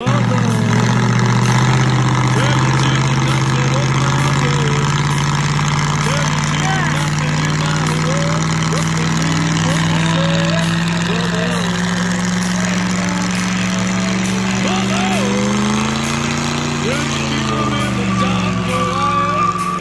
Volta!